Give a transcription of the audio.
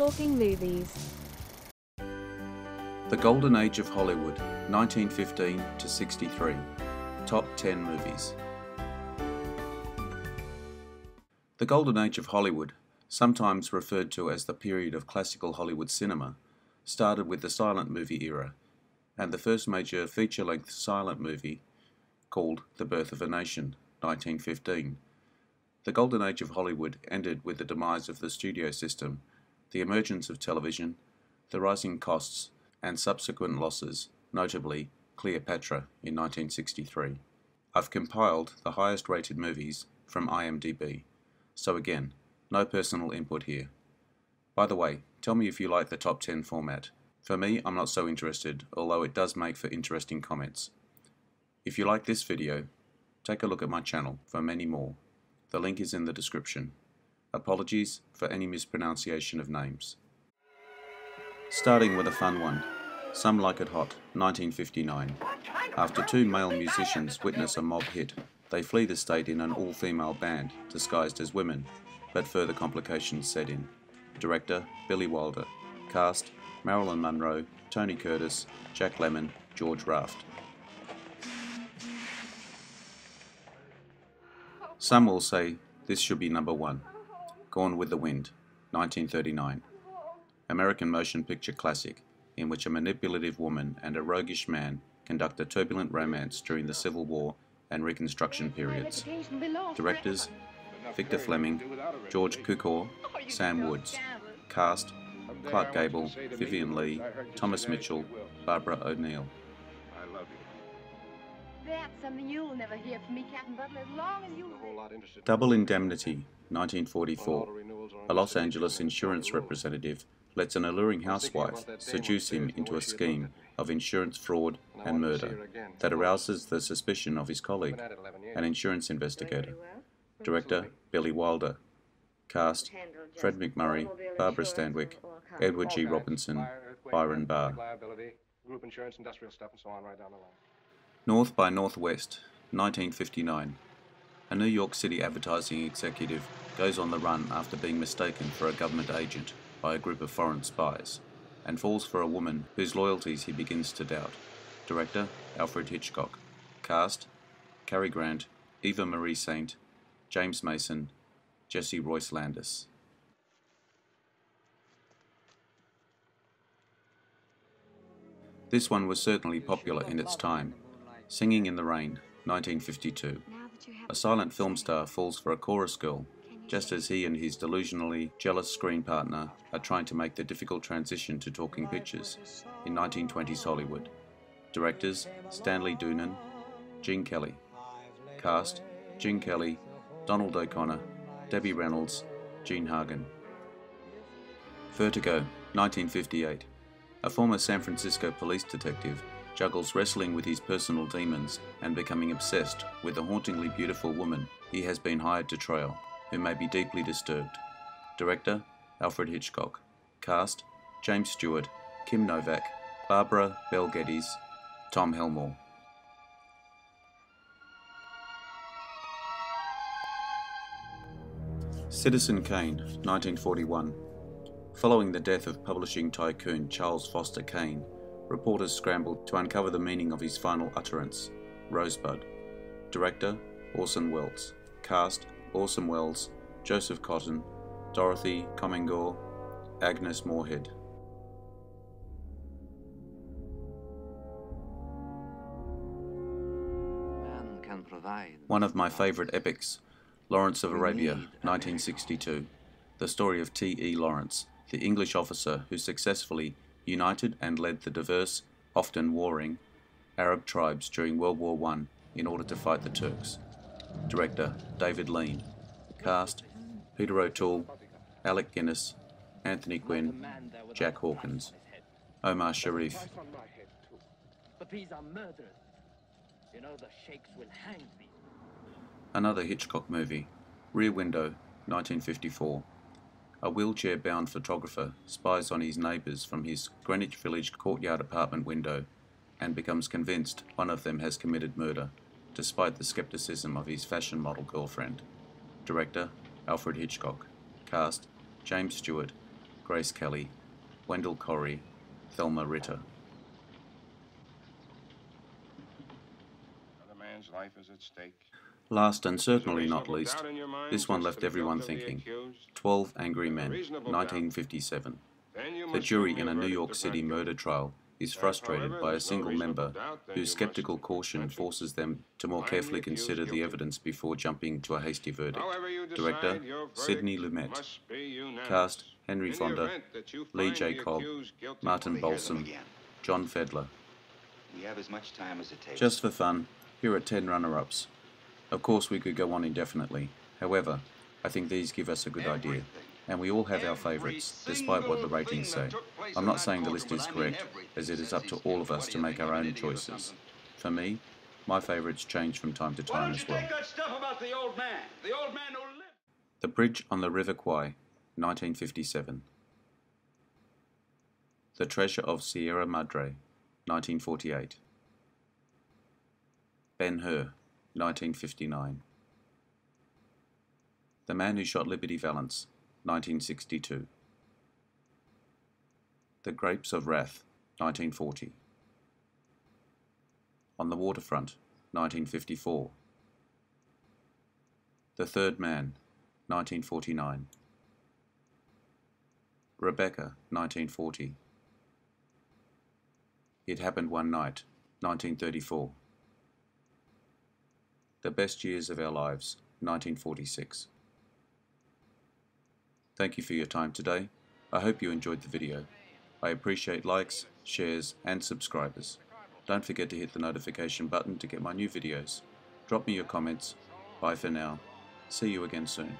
Talking Movies. The Golden Age of Hollywood, 1915 to 63. Top 10 movies. The Golden Age of Hollywood, sometimes referred to as the period of classical Hollywood cinema, started with the silent movie era, and the first major feature length silent movie, called The Birth of a Nation, 1915. The Golden Age of Hollywood ended with the demise of the studio system, the emergence of television, the rising costs, and subsequent losses, notably Cleopatra in 1963. I've compiled the highest rated movies from IMDb, so again, no personal input here. By the way, tell me if you like the top 10 format. For me, I'm not so interested, although it does make for interesting comments. If you like this video, take a look at my channel for many more. The link is in the description. Apologies for any mispronunciation of names. Starting with a fun one. Some Like It Hot, 1959. After two male musicians witness a mob hit, they flee the state in an all-female band, disguised as women, but further complications set in. Director, Billy Wilder. Cast, Marilyn Monroe, Tony Curtis, Jack Lemmon, George Raft. Some will say this should be number one. Gone with the Wind, 1939. American motion picture classic in which a manipulative woman and a roguish man conduct a turbulent romance during the Civil War and Reconstruction periods. Directors Victor Fleming, George Cukor, Sam Woods. Cast Clark Gable, Vivien Leigh, Thomas Mitchell, Barbara O'Neill. That's something you'll never hear from me, Captain Butler, as long as you Double Indemnity, 1944. A Los Angeles insurance representative lets an alluring housewife seduce him into a scheme of insurance fraud and murder that arouses the suspicion of his colleague, an insurance investigator. Director Billy Wilder. Cast Fred MacMurray, Barbara Stanwyck, Edward G. Robinson, Byron Barr. Group insurance, industrial stuff, and so on right down the line. North by Northwest, 1959. A New York City advertising executive goes on the run after being mistaken for a government agent by a group of foreign spies and falls for a woman whose loyalties he begins to doubt. Director Alfred Hitchcock. Cast Cary Grant, Eva Marie Saint, James Mason, Jesse Royce Landis. This one was certainly popular in its time. Singing in the Rain, 1952. A silent film star falls for a chorus girl, just as he and his delusionally jealous screen partner are trying to make the difficult transition to talking pictures in 1920s Hollywood. Directors Stanley Donen, Gene Kelly. Cast Gene Kelly, Donald O'Connor, Debbie Reynolds, Jean Hagen. Vertigo, 1958. A former San Francisco police detective juggles wrestling with his personal demons and becoming obsessed with a hauntingly beautiful woman he has been hired to trail, who may be deeply disturbed. Director Alfred Hitchcock. Cast James Stewart, Kim Novak, Barbara Bel Geddes, Tom Helmore. Citizen Kane, 1941. Following the death of publishing tycoon Charles Foster Kane, reporters scrambled to uncover the meaning of his final utterance, Rosebud. Director, Orson Welles. Cast, Orson Welles, Joseph Cotten, Dorothy Comingore, Agnes Moorehead. Man can provide. One of my favourite epics, Lawrence of Arabia, 1962. The story of T.E. Lawrence, the English officer who successfully united and led the diverse, often warring, Arab tribes during World War I in order to fight the Turks. Director David Lean. Cast Peter O'Toole, Alec Guinness, Anthony Quinn, Jack Hawkins, Omar Sharif. Another Hitchcock movie, Rear Window, 1954. A wheelchair bound photographer spies on his neighbours from his Greenwich Village courtyard apartment window and becomes convinced one of them has committed murder, despite the skepticism of his fashion model girlfriend. Director Alfred Hitchcock. Cast James Stewart, Grace Kelly, Wendell Corey, Thelma Ritter. Another man's life is at stake. Last and certainly not least, doubt in your mind this one left everyone guilt of the thinking. 12 Angry Men, 1957. Then The jury in a New York City murder trial is frustrated by a single member whose skeptical caution forces them to more carefully consider the evidence before jumping to a hasty verdict. However you decide, Director Sidney Lumet. must be unanimous. Cast Henry In Fonda, event that you Lee J. the Cobb, Martin Well, here's them Balsam. John Fiedler. We have as much time as it takes. Just for fun, here are 10 runner ups. Of course, we could go on indefinitely. However, I think these give us a good idea. And we all have our favourites, despite what the ratings say. I'm not saying the list is correct, as it is up to all of us to make our own choices. For me, my favourites change from time to time as well. the. The Bridge on the River Kwai, 1957. The Treasure of Sierra Madre, 1948. Ben Hur, 1959. The Man Who Shot Liberty Valance, 1962. The Grapes of Wrath, 1940. On the Waterfront, 1954. The Third Man, 1949. Rebecca, 1940. It Happened One Night, 1934. The Best Years of Our Lives, 1946. Thank you for your time today. I hope you enjoyed the video. I appreciate likes, shares, and subscribers. Don't forget to hit the notification button to get my new videos. Drop me your comments. Bye for now. See you again soon.